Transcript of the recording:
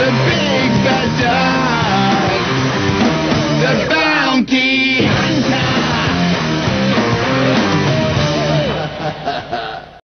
the big bad